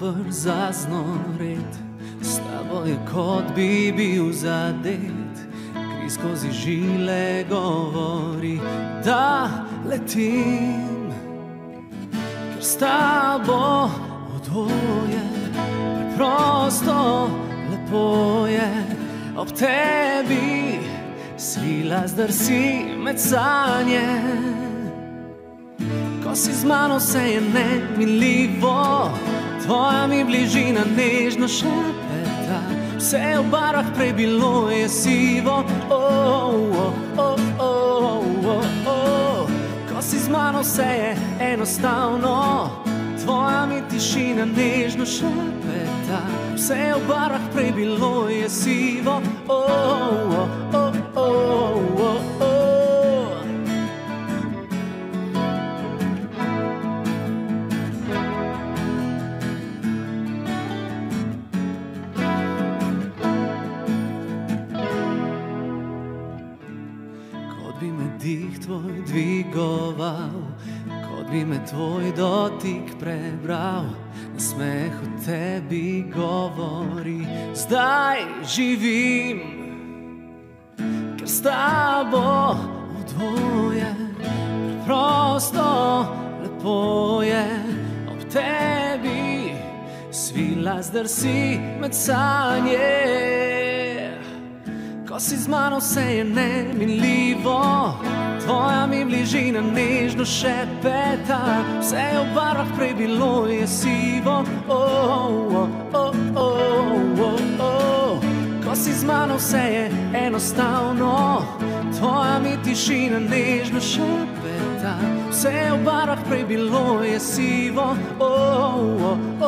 dober zaznored, s tabo je kot bi bil zadet, ki skozi žile govori, da letim, ker s tabo odhoje, preprosto lepo je ob tebi, svila zdrsi med sanje. Si z mano vse je neminljivo, tvoja mi bližina nežno šepeta, vse v barah prej bilo je sivo. Oh, oh, oh. Ko si z mano vse je enostavno, tvoja mi tišina nežno šepeta, vse v barah prej bilo je sivo. Oh, oh, oh, oh, dih tvoj dvigoval, kot bi me tvoj dotik prebral, smeh v tebi govori, zdaj živim, ker s tabo odvoje, preprosto lepo je ob tebi, svila zdrsi med sanje. Ko si z mano vse je neminljivo, tvoja mi bližina nežno šepeta, vse je v barvah prej bilo je sivo. Oh, oh, oh, oh, oh, oh. Ko si z mano vse je enostavno, tvoja mi tišina nežno šepeta, vse je v barvah prej bilo je sivo. Oh, oh, oh, oh,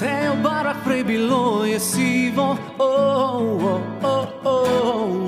Vse v barah prej bilo je sivo, oh, oh, oh, oh, oh.